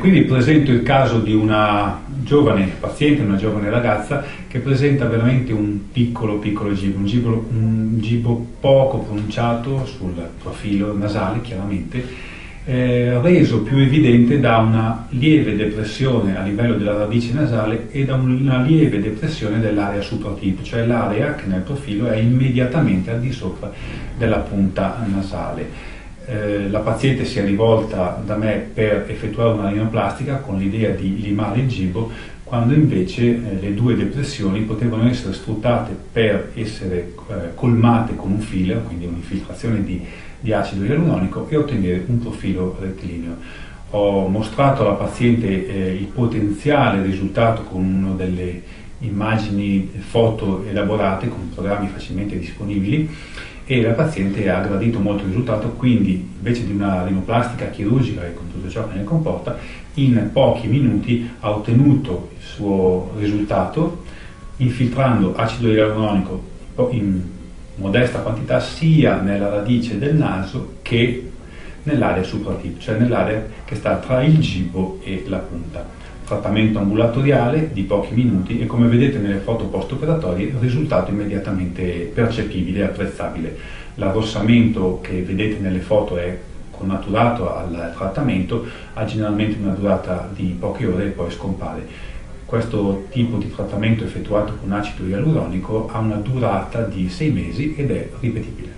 Quindi presento il caso di una giovane paziente, una giovane ragazza che presenta veramente un piccolo piccolo gibo, un gibo, un gibo poco pronunciato sul profilo nasale chiaramente, eh, reso più evidente da una lieve depressione a livello della radice nasale e da una lieve depressione dell'area suprativ, cioè l'area che nel profilo è immediatamente al di sopra della punta nasale. Eh, la paziente si è rivolta da me per effettuare una rinoplastica con l'idea di limare il gibo, quando invece eh, le due depressioni potevano essere sfruttate per essere eh, colmate con un filler, quindi un'infiltrazione di, di acido ialuronico e ottenere un profilo rettilineo. Ho mostrato alla paziente eh, il potenziale risultato con una delle immagini foto elaborate con programmi facilmente disponibili e la paziente ha gradito molto il risultato, quindi invece di una rinoplastica chirurgica e con tutto ciò che ne comporta, in pochi minuti ha ottenuto il suo risultato infiltrando acido ialuronico in modesta quantità sia nella radice del naso che nell'area supratip, cioè nell'area che sta tra il gibo e la punta trattamento ambulatoriale di pochi minuti e come vedete nelle foto post-operatorie risultato immediatamente percepibile e apprezzabile. L'arrossamento che vedete nelle foto è connaturato al trattamento, ha generalmente una durata di poche ore e poi scompare. Questo tipo di trattamento effettuato con acido ialuronico ha una durata di 6 mesi ed è ripetibile.